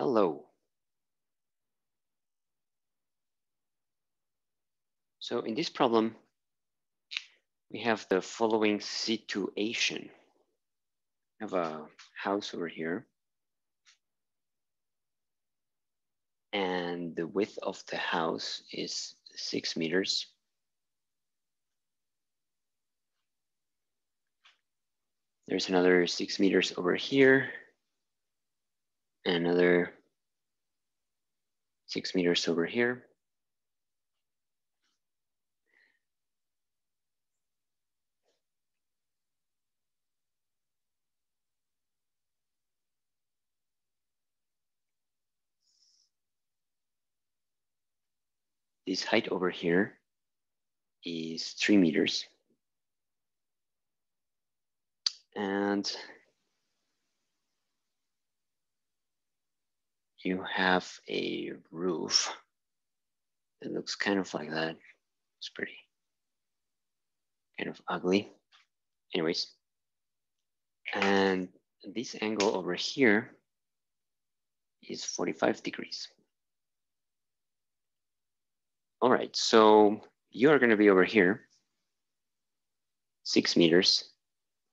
Hello. So in this problem, we have the following situation. We have a house over here. And the width of the house is six meters. There's another six meters over here. Another six meters over here. This height over here is three meters. And you have a roof that looks kind of like that. It's pretty kind of ugly. Anyways, and this angle over here is 45 degrees. All right, so you are gonna be over here, six meters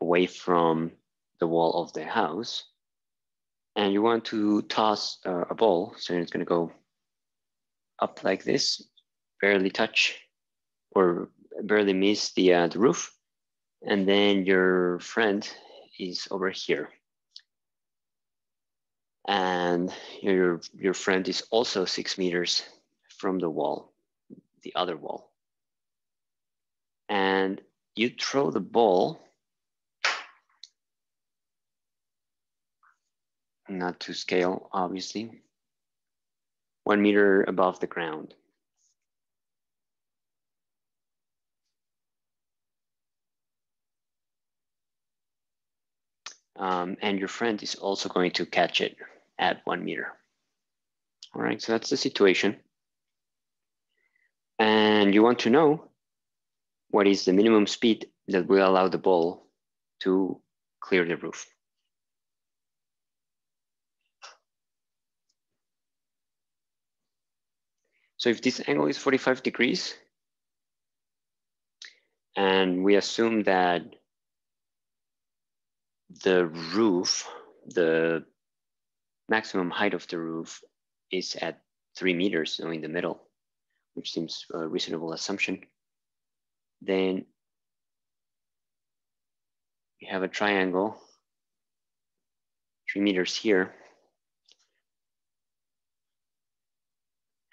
away from the wall of the house and you want to toss uh, a ball. So it's gonna go up like this, barely touch or barely miss the, uh, the roof. And then your friend is over here. And your, your friend is also six meters from the wall, the other wall. And you throw the ball not to scale, obviously, one meter above the ground. Um, and your friend is also going to catch it at one meter. All right, so that's the situation. And you want to know what is the minimum speed that will allow the ball to clear the roof. So if this angle is 45 degrees, and we assume that the roof, the maximum height of the roof is at three meters, so in the middle, which seems a reasonable assumption, then we have a triangle, three meters here,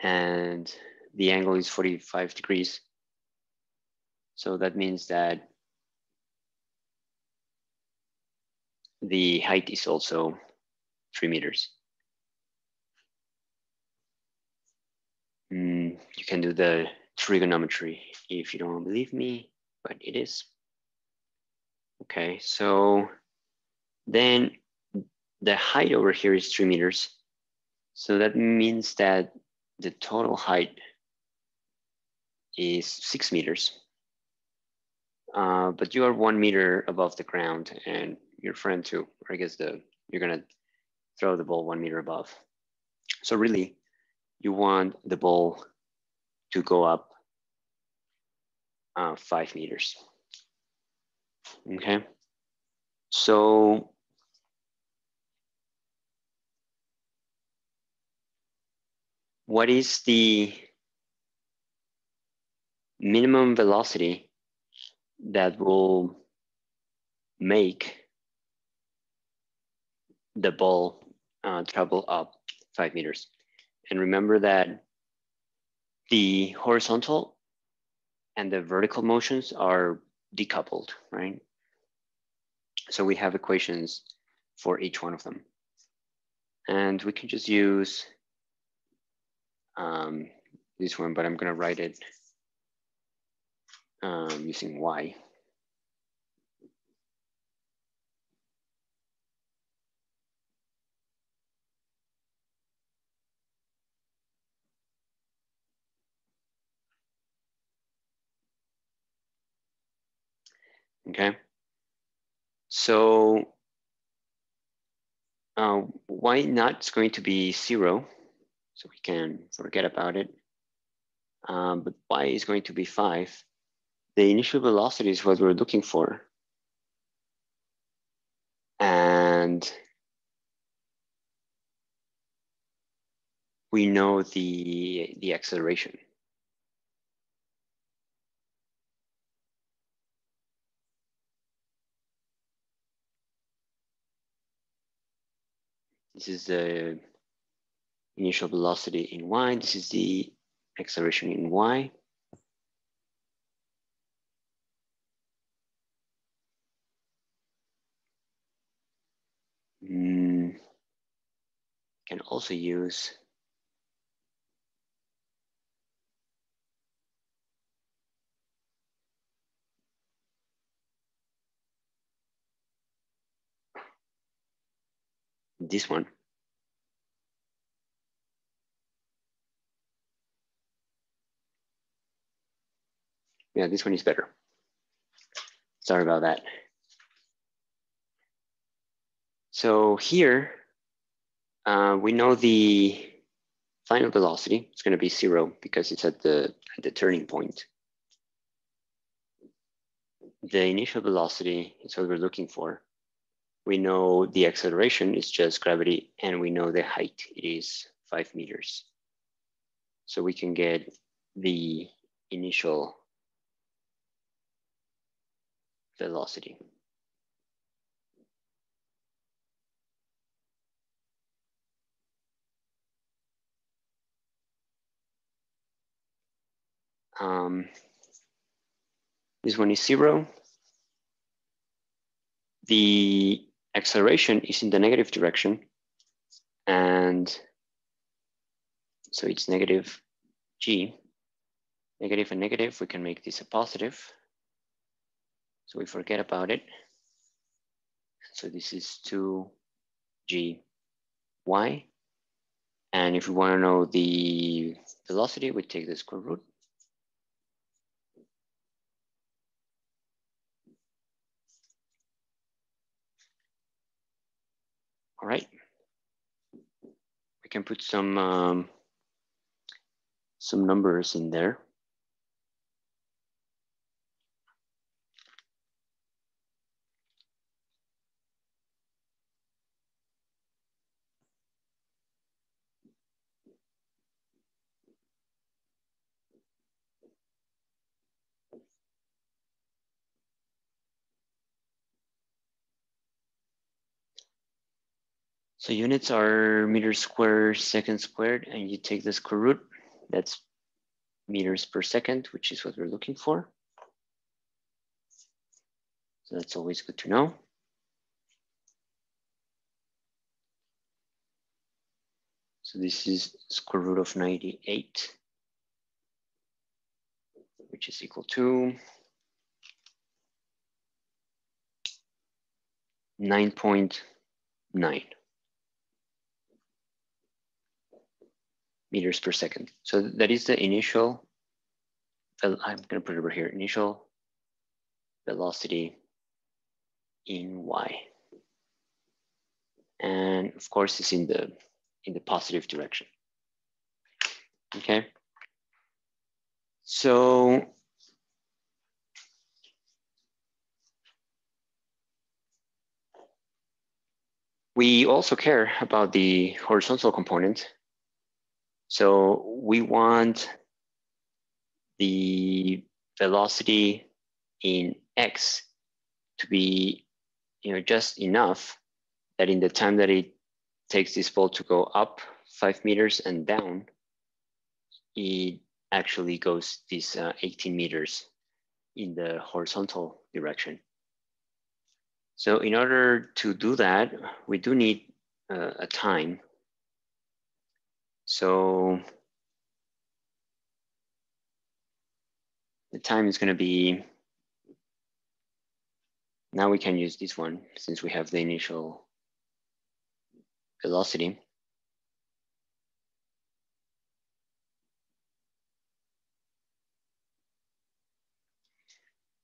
and the angle is 45 degrees. So that means that the height is also three meters. Mm, you can do the trigonometry if you don't believe me, but it is. Okay, so then the height over here is three meters. So that means that the total height is six meters. Uh, but you are one meter above the ground and your friend too, or I guess the you're gonna throw the ball one meter above. So really, you want the ball to go up uh, five meters. Okay, so what is the minimum velocity that will make the ball uh, travel up five meters. And remember that the horizontal and the vertical motions are decoupled, right? So we have equations for each one of them. And we can just use um, this one, but I'm gonna write it um, using y. Okay, so uh, y not is going to be zero, so we can forget about it. Um, but y is going to be five. The initial velocity is what we're looking for. And we know the, the acceleration. This is the initial velocity in y. This is the acceleration in y. Mm, can also use this one. Yeah, this one is better. Sorry about that. So here, uh, we know the final velocity is going to be zero because it's at the, at the turning point. The initial velocity is what we're looking for. We know the acceleration is just gravity and we know the height, is five meters. So we can get the initial velocity. Um, this one is zero. The acceleration is in the negative direction. And so it's negative g. Negative and negative, we can make this a positive. So we forget about it. So this is 2g y. And if we want to know the velocity, we take the square root. All right. We can put some um, some numbers in there. So units are meters squared, second squared, and you take the square root, that's meters per second, which is what we're looking for. So that's always good to know. So this is square root of 98, which is equal to 9.9. meters per second. So that is the initial, I'm gonna put it over here, initial velocity in y. And of course it's in the, in the positive direction, okay? So we also care about the horizontal component so we want the velocity in x to be you know, just enough that in the time that it takes this ball to go up five meters and down, it actually goes these uh, 18 meters in the horizontal direction. So in order to do that, we do need uh, a time so the time is going to be, now we can use this one since we have the initial velocity.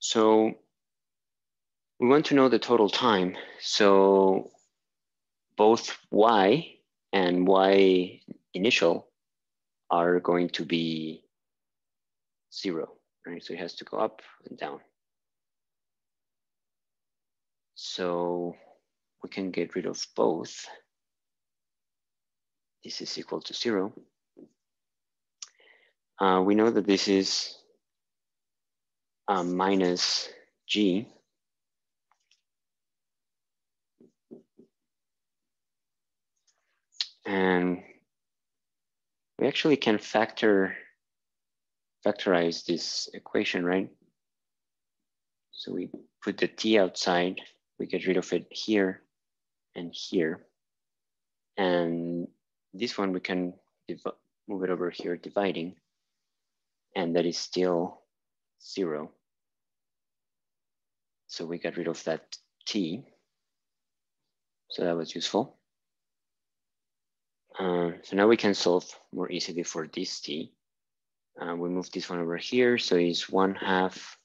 So we want to know the total time. So both y and y initial are going to be zero, right? So it has to go up and down. So we can get rid of both. This is equal to zero. Uh, we know that this is um, minus g. And we actually can factor factorize this equation, right? So we put the t outside, we get rid of it here and here. And this one we can move it over here, dividing, and that is still zero. So we got rid of that t. So that was useful. Uh, so now we can solve more easily for this t. Uh, we move this one over here. So it's one half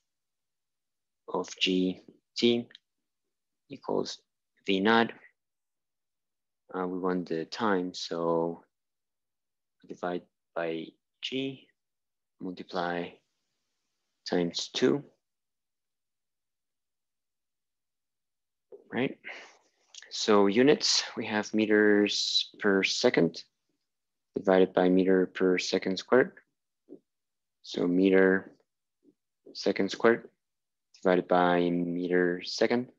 of g t equals v naught. Uh, we want the time, so divide by g, multiply times two, right? So units, we have meters per second divided by meter per second squared. So meter second squared divided by meter second.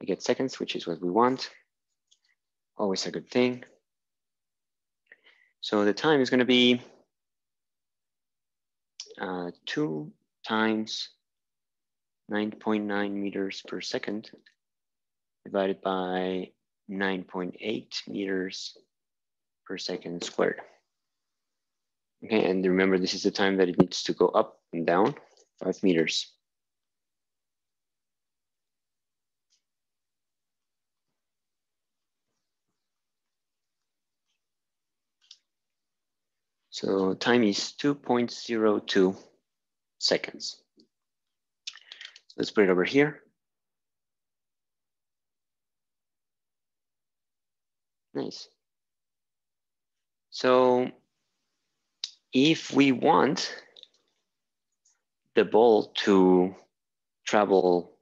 We get seconds, which is what we want. Always a good thing. So the time is going to be uh, 2 times 9.9 meters per second divided by 9.8 meters per second squared. Okay, and remember this is the time that it needs to go up and down, five meters. So time is 2.02 seconds. Let's put it over here. Nice. So if we want the ball to travel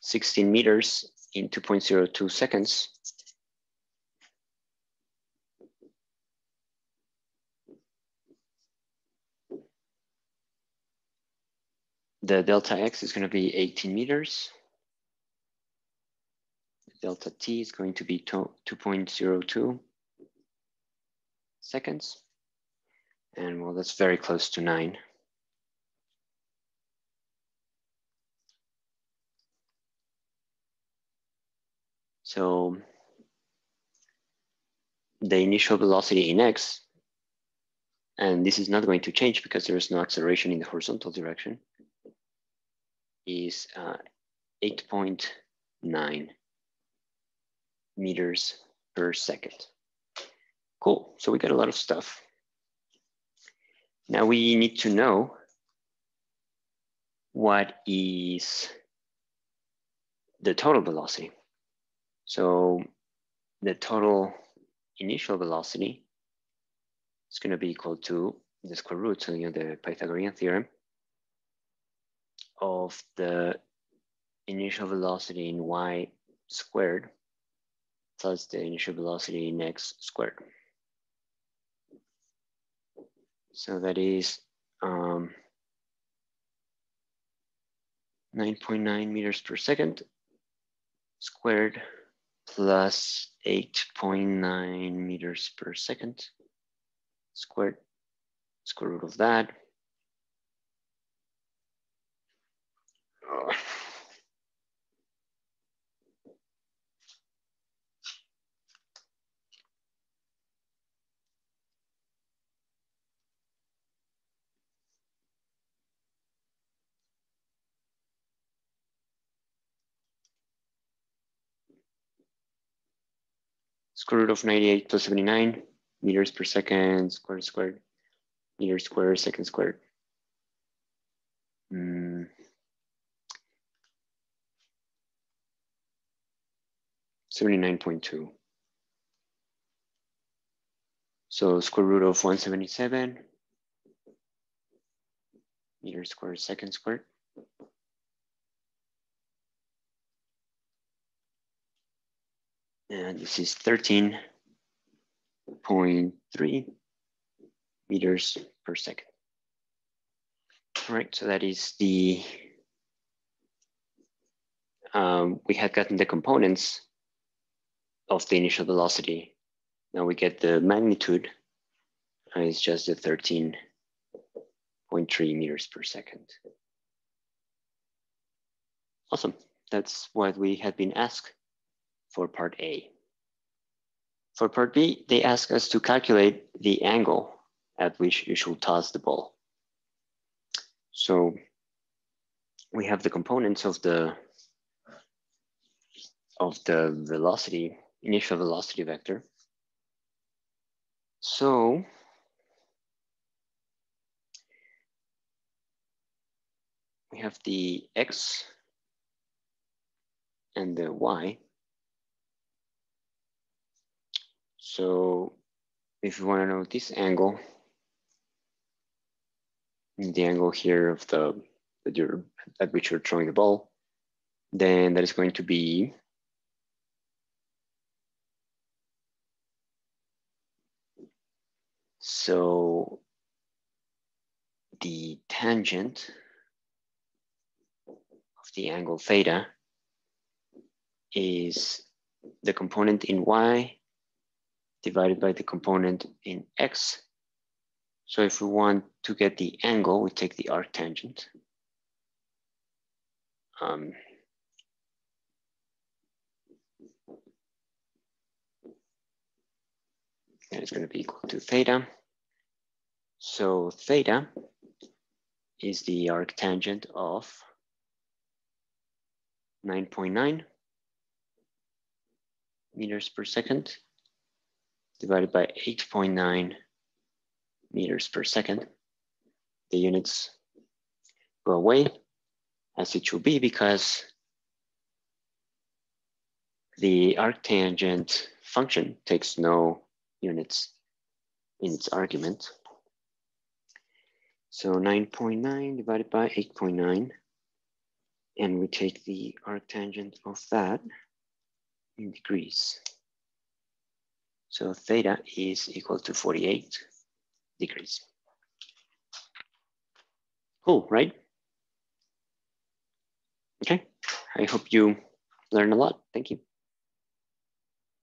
16 meters in 2.02 seconds, the delta x is going to be 18 meters. Delta t is going to be 2.02 seconds. And well, that's very close to nine. So the initial velocity in x, and this is not going to change because there is no acceleration in the horizontal direction, is uh, 8.9 meters per second. Cool, so we got a lot of stuff. Now we need to know what is the total velocity. So the total initial velocity is going to be equal to the square root, so you know the Pythagorean theorem of the initial velocity in y squared plus the initial velocity in x squared. So that is 9.9 um, meters per second squared plus 8.9 meters per second squared, square root of that. Oh. Square root of 98 plus 79 meters per second squared squared meters squared second squared. Mm. 79.2. So square root of 177 meters squared second squared. And this is 13.3 meters per second. All right, so that is the, um, we had gotten the components of the initial velocity. Now we get the magnitude, and it's just the 13.3 meters per second. Awesome, that's what we had been asked for part A. For part B, they ask us to calculate the angle at which you should toss the ball. So we have the components of the of the velocity, initial velocity vector. So we have the x and the y So if you want to know this angle, the angle here of the that you're at which you're throwing the ball, then that is going to be so the tangent of the angle theta is the component in y divided by the component in x. So if we want to get the angle, we take the arctangent. Um, and it's going to be equal to theta. So theta is the arctangent of 9.9 meters per second divided by 8.9 meters per second. The units go away as it should be because the arctangent function takes no units in its argument. So 9.9 divided by 8.9, and we take the arctangent of that in degrees. So theta is equal to 48 degrees. Cool, right? Okay, I hope you learn a lot. Thank you.